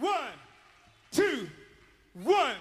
One, two, one.